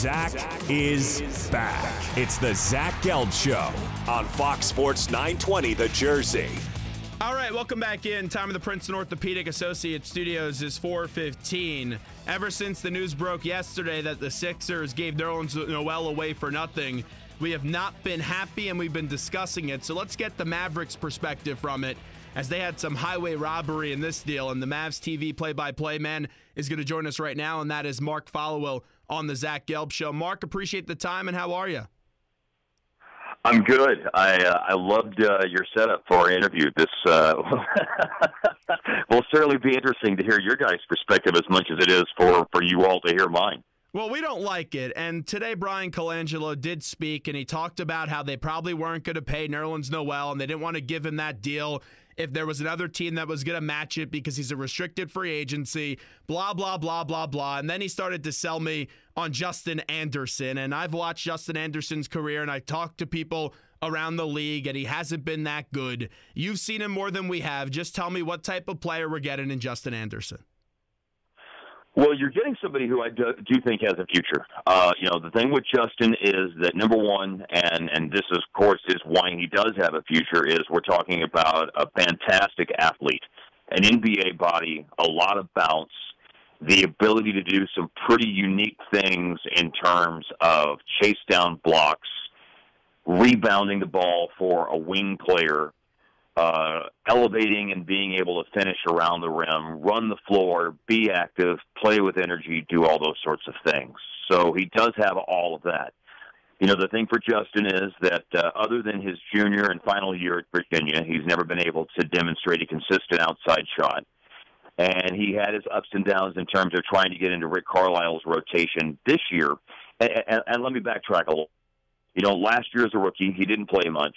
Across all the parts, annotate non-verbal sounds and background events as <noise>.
Zach is back. It's the Zach Gelb Show on Fox Sports 920 The Jersey. All right, welcome back in. Time of the Princeton Orthopedic Associates Studios is 4:15. Ever since the news broke yesterday that the Sixers gave Nerlens Noel away for nothing, we have not been happy and we've been discussing it. So let's get the Mavericks' perspective from it as they had some highway robbery in this deal. And the Mavs TV play by play man is going to join us right now, and that is Mark Followill on the Zach Gelb Show. Mark, appreciate the time, and how are you? I'm good. I uh, I loved uh, your setup for our interview. This uh, <laughs> will certainly be interesting to hear your guys' perspective as much as it is for, for you all to hear mine. Well, we don't like it. And today, Bryan Colangelo did speak, and he talked about how they probably weren't going to pay Nerlens Noel, and they didn't want to give him that deal if there was another team that was going to match it because he's a restricted free agency, blah, blah, blah, blah, blah. And then he started to sell me on Justin Anderson. And I've watched Justin Anderson's career, and I talked to people around the league, and he hasn't been that good. You've seen him more than we have. Just tell me what type of player we're getting in Justin Anderson. Well, you're getting somebody who I do, do think has a future. Uh, you know, the thing with Justin is that number one, and and this is, of course is why he does have a future. Is we're talking about a fantastic athlete, an NBA body, a lot of bounce, the ability to do some pretty unique things in terms of chase down blocks, rebounding the ball for a wing player, uh, elevating and being able to finish around the rim, run the floor, be active, play with energy, do all those sorts of things. So he does have all of that. You know, the thing for Justin is that uh, other than his junior and final year at Virginia, he's never been able to demonstrate a consistent outside shot. And he had his ups and downs in terms of trying to get into Rick Carlisle's rotation this year. And, and, and let me backtrack a little. You know, last year as a rookie, he didn't play much.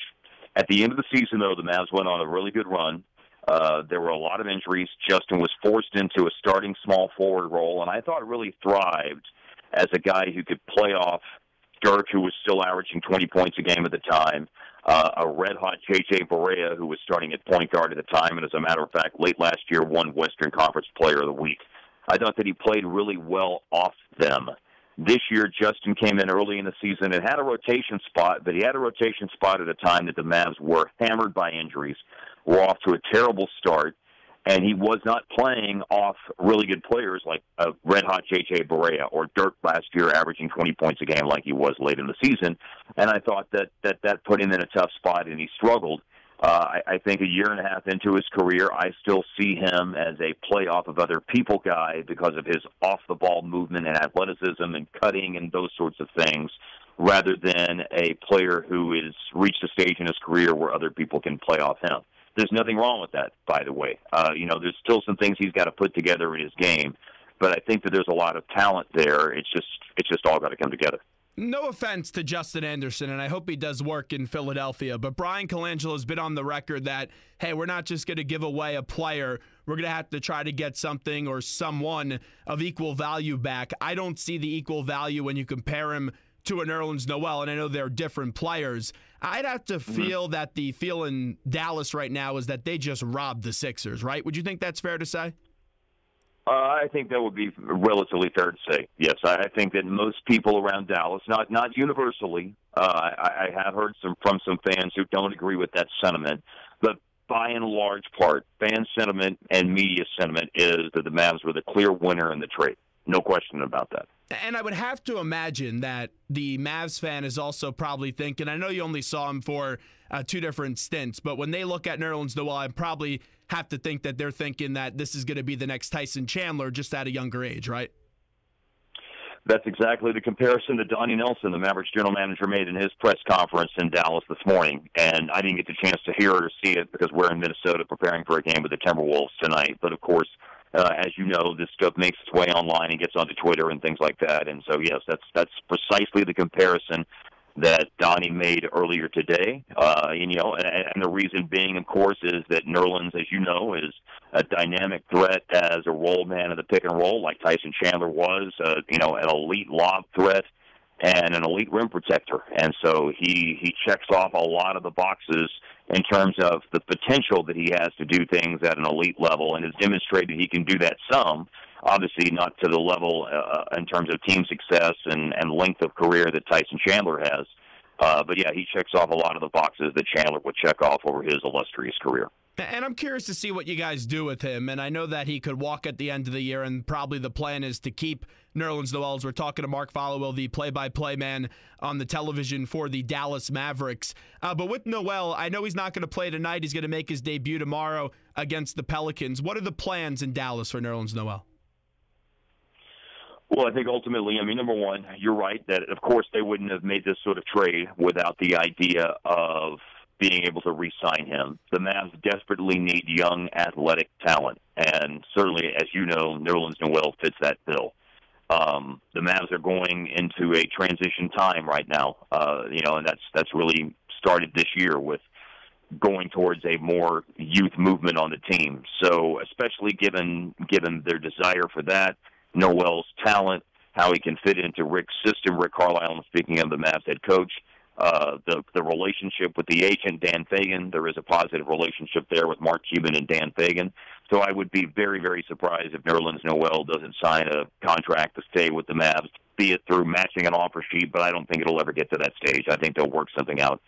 At the end of the season, though, the Mavs went on a really good run. Uh, there were a lot of injuries. Justin was forced into a starting small forward role, and I thought really thrived as a guy who could play off Dirk, who was still averaging 20 points a game at the time, uh, a red hot J.J. Barea, who was starting at point guard at the time, and as a matter of fact, late last year won Western Conference Player of the Week. I thought that he played really well off them. This year, Justin came in early in the season and had a rotation spot, but he had a rotation spot at a time that the Mavs were hammered by injuries, were off to a terrible start, and he was not playing off really good players like a red hot J.J. Barea or Dirk last year, averaging 20 points a game like he was late in the season. And I thought that that that put him in a tough spot, and he struggled. Uh, I, I think a year and a half into his career, I still see him as a play off of other people guy because of his off the ball movement and athleticism and cutting and those sorts of things, rather than a player who has reached a stage in his career where other people can play off him. There's nothing wrong with that, by the way. Uh, you know, there's still some things he's got to put together in his game, but I think that there's a lot of talent there. It's just it's just all got to come together. No offense to Justin Anderson, and I hope he does work in Philadelphia, but Bryan Colangelo has been on the record that, hey, we're not just going to give away a player. We're going to have to try to get something or someone of equal value back. I don't see the equal value when you compare him to an Nerlens Noel, and I know they're different players. I'd have to mm-hmm. feel that the feel in Dallas right now is that they just robbed the Sixers, right? Would you think that's fair to say? Uh, I think that would be relatively fair to say. Yes, I I think that most people around Dallas, not not universally, uh, I, I have heard some from some fans who don't agree with that sentiment, but by and large part, fan sentiment and media sentiment is that the Mavs were the clear winner in the trade. No question about that. And I would have to imagine that the Mavs fan is also probably thinking. I know you only saw him for uh, two different stints, but when they look at Nerlens Noel, I probably have to think that they're thinking that this is going to be the next Tyson Chandler, just at a younger age, right? That's exactly the comparison that Donnie Nelson, the Mavericks general manager, made in his press conference in Dallas this morning. And I didn't get the chance to hear it or see it because we're in Minnesota preparing for a game with the Timberwolves tonight. But of course, uh, as you know, this stuff makes its way online and gets onto Twitter and things like that. And so, yes, that's that's precisely the comparison that Donnie made earlier today. Uh, and, you know, and, and the reason being, of course, is that Nerlens, as you know, is a dynamic threat as a roll man of the pick and roll, like Tyson Chandler was. Uh, you know, an elite lob threat and an elite rim protector. And so he he checks off a lot of the boxes in terms of the potential that he has to do things at an elite level and has demonstrated he can do that some. obviously not to the level uh, in terms of team success and, and length of career that Tyson Chandler has. Uh, but yeah, he checks off a lot of the boxes that Chandler would check off over his illustrious career. And I'm curious to see what you guys do with him. And I know that he could walk at the end of the year, and probably the plan is to keep Nerlens Noel. We're talking to Mark Followill, the play-by-play man on the television for the Dallas Mavericks. Uh, but with Noel, I know he's not going to play tonight. He's going to make his debut tomorrow against the Pelicans. What are the plans in Dallas for Nerlens Noel? Well, I think ultimately, I mean, number one, you're right that of course they wouldn't have made this sort of trade without the idea of being able to re-sign him. The Mavs desperately need young, athletic talent, and certainly, as you know, Nerlens Noel fits that bill. Um, the Mavs are going into a transition time right now, uh, you know, and that's that's really started this year with going towards a more youth movement on the team. So, especially given given their desire for that, Noel's talent, how he can fit into Rick's system. Rick Carlisle, speaking of the Mavs head coach, uh, the the relationship with the agent Dan Fegan. There is a positive relationship there with Mark Cuban and Dan Fegan. So I would be very very surprised if Nerlens Noel doesn't sign a contract to stay with the Mavs, be it through matching an offer sheet. But I don't think it'll ever get to that stage. I think they'll work something out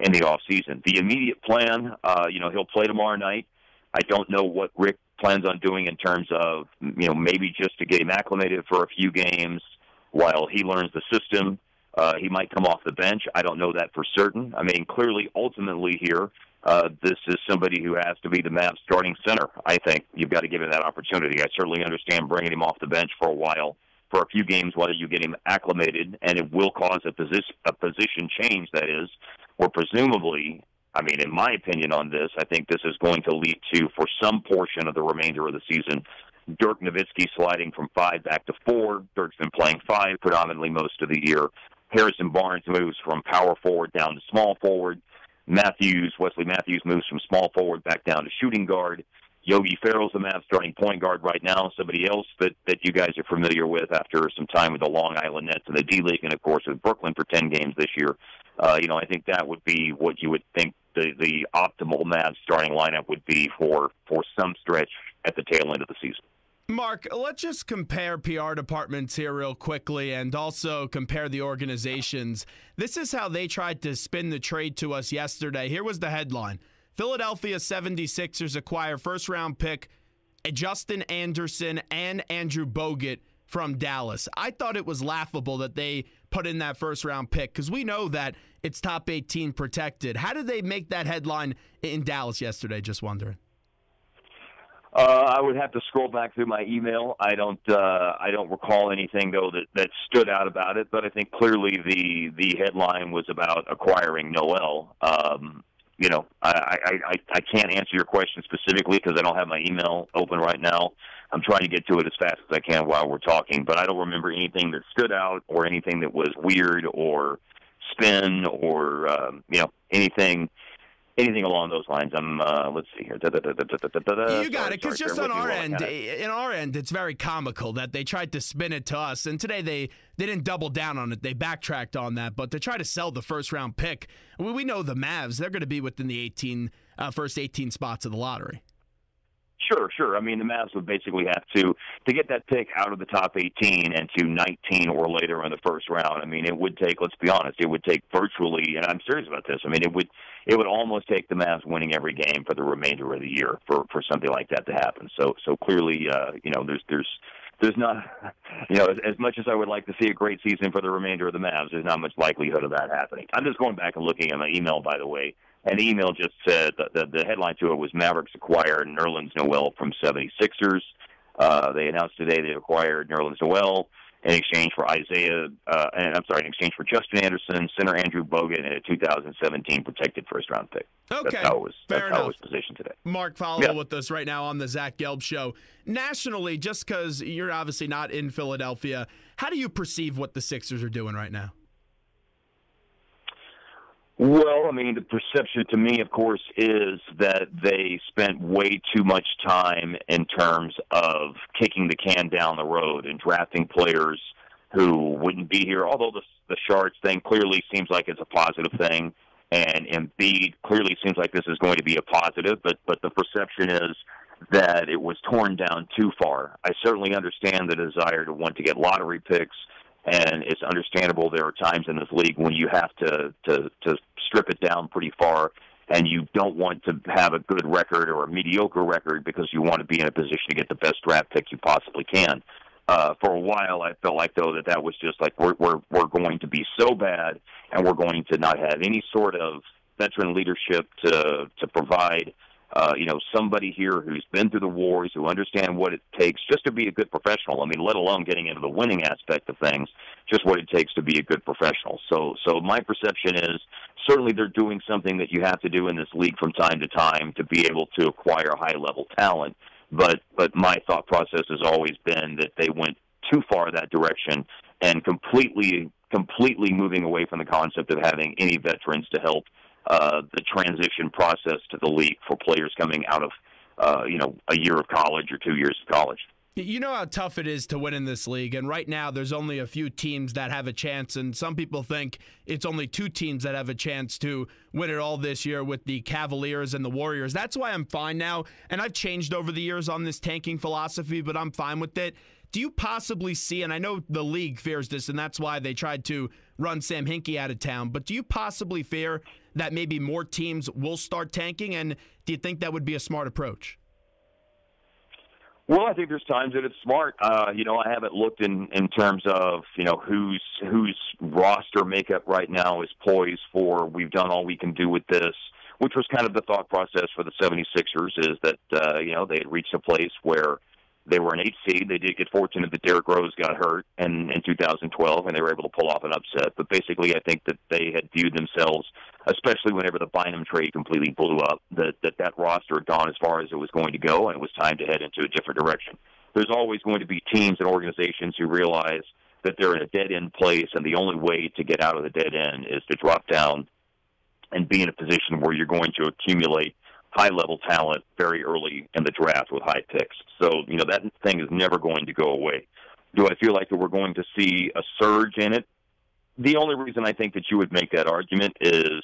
in the off season. The immediate plan, uh, you know, he'll play tomorrow night. I don't know what Rick plans on doing in terms of you know maybe just to get him acclimated for a few games while he learns the system uh, he might come off the bench. I don't know that for certain. I mean, clearly, ultimately here, uh, this is somebody who has to be the Mavs starting center. I think you've got to give him that opportunity. I certainly understand bringing him off the bench for a while, for a few games while you get him acclimated, and it will cause a position a position change. That is, or presumably, I mean, in my opinion on this, I think this is going to lead to, for some portion of the remainder of the season, Dirk Nowitzki sliding from five back to four. Dirk's been playing five predominantly most of the year. Harrison Barnes moves from power forward down to small forward. Matthews, Wesley Matthews moves from small forward back down to shooting guard. Yogi Ferrell's the Mavs starting point guard right now. Somebody else that that you guys are familiar with after some time with the Long Island Nets in the D League, and of course with Brooklyn for ten games this year. Uh, you know, I think that would be what you would think the the optimal Mavs starting lineup would be for for some stretch at the tail end of the season. Mark, let's just compare PR departments here real quickly and also compare the organizations. This is how they tried to spin the trade to us yesterday. Here was the headline Philadelphia 76ers acquire first round pick eh, Justin Anderson and Andrew Bogut from Dallas. I thought it was laughable that they put in that first round pick because we know that it's top 18 protected. How did they make that headline in Dallas yesterday? Just wondering. Uh, I would have to scroll back through my email. I don't. Uh, I don't recall anything though that that stood out about it. But I think clearly the the headline was about acquiring Noel. Um, you know, I, I I I can't answer your question specifically because I don't have my email open right now. I'm trying to get to it as fast as I can while we're talking. But I don't remember anything that stood out or anything that was weird or spin or um, you know anything anything along those lines. I'm uh, let's see here. you got it, because just on our end, in our end, it's very comical that they tried to spin it to us, and today they they didn't double down on it. They backtracked on that, but to try to sell the first round pick, we, we know the Mavs they're going to be within the 18 uh, first 18 spots of the lottery. Sure, sure. I mean, the Mavs would basically have to to get that pick out of the top 18 and to 19 or later in the first round. I mean, it would take. Let's be honest, it would take virtually, and I'm serious about this. I mean, it would it would almost take the Mavs winning every game for the remainder of the year for for something like that to happen. So so clearly, uh, you know, there's there's there's not, <laughs> you know, as, as much as I would like to see a great season for the remainder of the Mavs, there's not much likelihood of that happening. I'm just going back and looking at my email, by the way. And the email just said the, the, the headline to it was Mavericks acquire Nerlens Noel from 76ers. Uh, they announced today they acquired Nerlens Noel in exchange for Isaiah, uh, and I'm sorry, in exchange for Justin Anderson, center Andrew Bogut, and a 2017 protected first round pick. Okay, that's how it was, fair that's enough. How it was positioned today. Mark, follow yeah. with us right now on the Zach Gelb Show. Nationally, just because you're obviously not in Philadelphia, how do you perceive what the Sixers are doing right now? Well, I mean, the perception to me, of course, is that they spent way too much time in terms of kicking the can down the road and drafting players who wouldn't be here. Although the the Saric thing clearly seems like it's a positive thing, and Embiid clearly seems like this is going to be a positive. But but the perception is that it was torn down too far. I certainly understand the desire to want to get lottery picks, and it's understandable there are times in this league when you have to to to strip it down pretty far and you don't want to have a good record or a mediocre record because you want to be in a position to get the best draft pick you possibly can. Uh, for a while, I felt like though that that was just like we're we're we're going to be so bad, and we're going to not have any sort of veteran leadership to to provide uh, you know, somebody here who's been through the wars, who understand what it takes just to be a good professional. I mean, let alone getting into the winning aspect of things, just what it takes to be a good professional. So, so my perception is certainly they're doing something that you have to do in this league from time to time to be able to acquire high level talent. But, but my thought process has always been that they went too far that direction and completely, completely moving away from the concept of having any veterans to help uh, the transition process to the league for players coming out of uh, you know a year of college or two years of college. You know how tough it is to win in this league, and right now there's only a few teams that have a chance, and some people think it's only two teams that have a chance to win it all this year with the Cavaliers and the Warriors. That's why I'm fine now, and I've changed over the years on this tanking philosophy, but I'm fine with it. Do you possibly see, and I know the league fears this, and that's why they tried to run Sam Hinkie out of town, but do you possibly fear that maybe more teams will start tanking? And do you think that would be a smart approach? Well, I think there's times that it's smart. Uh, you know, I haven't looked in in terms of you know whose whose roster makeup right now is poised for. We've done all we can do with this, which was kind of the thought process for the 76ers. Is that uh, you know they had reached a place where they were an eight seed. They did get fortunate that Derrick Rose got hurt in, in 2012, and they were able to pull off an upset. But basically, I think that they had viewed themselves, especially whenever the Bynum trade completely blew up, that that, that roster had gone as far as it was going to go, and it was time to head into a different direction. There's always going to be teams and organizations who realize that they're in a dead end place, and the only way to get out of the dead end is to drop down and be in a position where you're going to accumulate high level talent very early in the draft with high picks. So, you know, that thing is never going to go away. Do I feel like that we're going to see a surge in it? The only reason I think that you would make that argument is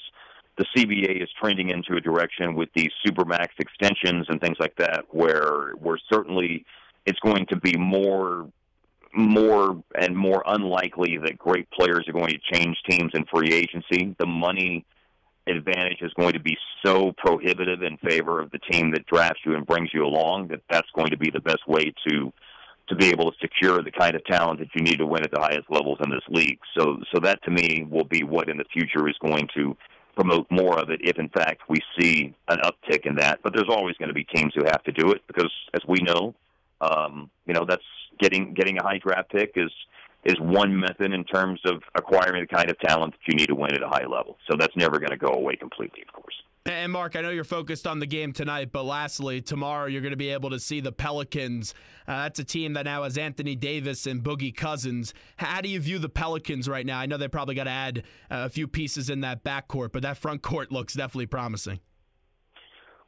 the CBA is trending into a direction with these supermax extensions and things like that, where where certainly it's going to be more more and more unlikely that great players are going to change teams in free agency. The money advantage is going to be so prohibitive in favor of the team that drafts you and brings you along that that's going to be the best way to to be able to secure the kind of talent that you need to win at the highest levels in this league. So so that to me will be what in the future is going to promote more of it if in fact we see an uptick in that. But there's always going to be teams who have to do it because as we know, um, you know, that's getting getting a high draft pick is is one method in terms of acquiring the kind of talent that you need to win at a high level. So that's never going to go away completely, of course. And Mark, I know you're focused on the game tonight, but lastly, tomorrow you're going to be able to see the Pelicans. Uh, that's a team that now has Anthony Davis and Boogie Cousins. How do you view the Pelicans right now? I know they probably got to add uh, a few pieces in that backcourt, but that front court looks definitely promising.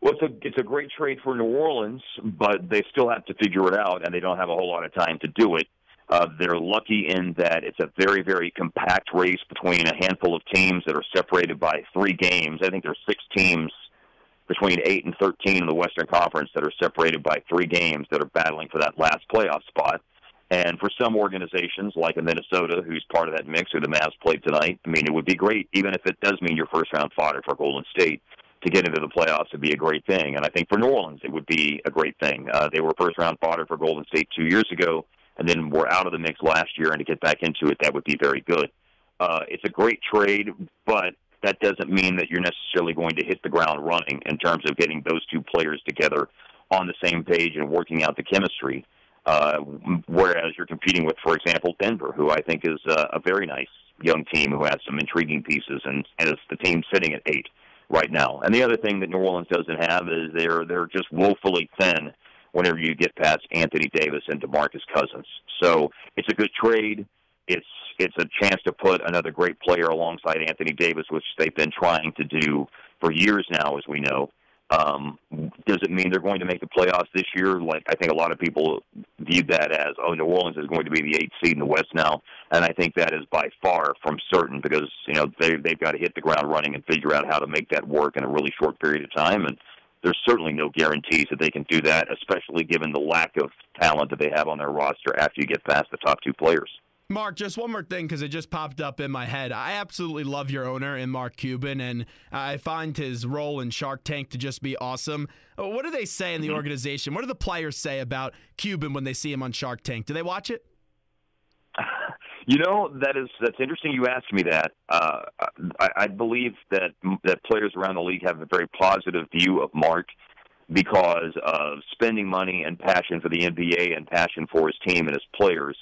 Well, it's a it's a great trade for New Orleans, but they still have to figure it out, and they don't have a whole lot of time to do it. Uh, they're lucky in that it's a very, very compact race between a handful of teams that are separated by three games. I think there's six teams between eight and thirteen in the Western Conference that are separated by three games that are battling for that last playoff spot. And for some organizations, like Minnesota, who's part of that mix, who the Mavs played tonight, I mean, it would be great, even if it does mean your first round fodder for Golden State to get into the playoffs would be a great thing. And I think for New Orleans, it would be a great thing. Uh, they were first round fodder for Golden State two years ago and then we're out of the mix last year, and to get back into it, that would be very good. Uh, it's a great trade, but that doesn't mean that you're necessarily going to hit the ground running in terms of getting those two players together on the same page and working out the chemistry. Uh, whereas you're competing with, for example, Denver, who I think is uh, a very nice young team who has some intriguing pieces, and, and it's the team sitting at eight right now. And the other thing that New Orleans doesn't have is they're they're just woefully thin whenever you get past Anthony Davis and DeMarcus Cousins. So it's a good trade. It's it's a chance to put another great player alongside Anthony Davis, which they've been trying to do for years now, as we know. Um, does it mean they're going to make the playoffs this year? Like I think a lot of people viewed that as, oh, New Orleans is going to be the eighth seed in the West now, and I think that is by far from certain because you know they they've got to hit the ground running and figure out how to make that work in a really short period of time, and there's certainly no guarantees that they can do that, especially given the lack of talent that they have on their roster after you get past the top two players. Mark, just one more thing because it just popped up in my head. I absolutely love your owner and Mark Cuban, and I find his role in Shark Tank to just be awesome. What do they say in the mm-hmm. organization? What do the players say about Cuban when they see him on Shark Tank? Do they watch it? <laughs> You know that is that's interesting. You asked me that. Uh, I, I believe that that players around the league have a very positive view of Mark because of spending money and passion for the NBA and passion for his team and his players.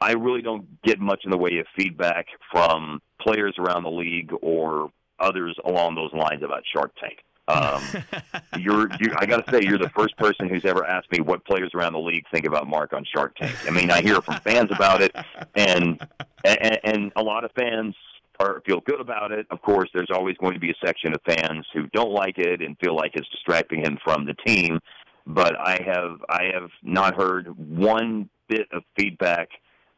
I really don't get much in the way of feedback from players around the league or others along those lines about Shark Tank. Um, <laughs> you're, you, I got to say, you're the first person who's ever asked me what players around the league think about Mark on Shark Tank. I mean, I hear from fans about it, and and, and a lot of fans are feel good about it. Of course, there's always going to be a section of fans who don't like it and feel like it's distracting him from the team. But I have I have not heard one bit of feedback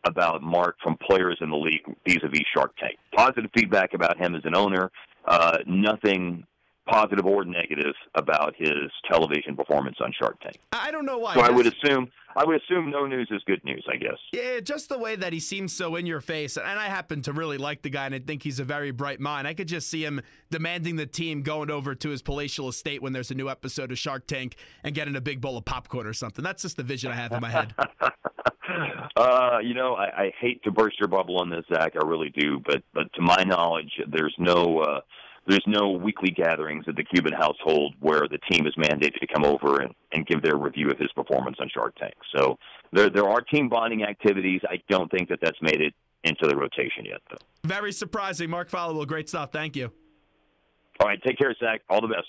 about Mark from players in the league vis-a-vis Shark Tank. Positive feedback about him as an owner. Uh, nothing positive or negative about his television performance on Shark Tank. I don't know why. So I would assume I would assume no news is good news, I guess. Yeah, just the way that he seems so in your face. And I happen to really like the guy and I think he's a very bright mind. I could just see him demanding the team going over to his palatial estate when there's a new episode of Shark Tank and getting a big bowl of popcorn or something. That's just the vision I have in my head. <laughs> Uh, you know, I, I hate to burst your bubble on this, Zach. I really do, but but to my knowledge, there's no uh, there's no weekly gatherings at the Cuban household where the team is mandated to come over and, and give their review of his performance on Shark Tank. So there there are team bonding activities. I don't think that that's made it into the rotation yet, though. Very surprising, Mark Followill. Great stuff. Thank you. All right, take care, Zach. All the best.